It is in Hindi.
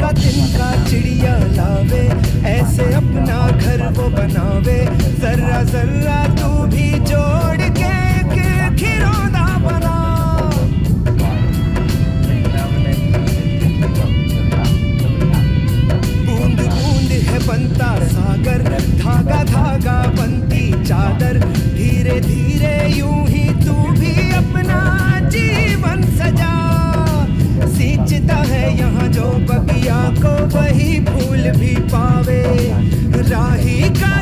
का तिनका चिड़िया लावे, ऐसे अपना घर वो बनावे। जर्रा जर्रा तू भी जोड़ के बना। बूंद बूंद है बनता सागर, धागा धागा बनती चादर। धीरे धीरे यूँ ही तू भी है यहाँ जो बगिया को वही फूल भी पावे। राही का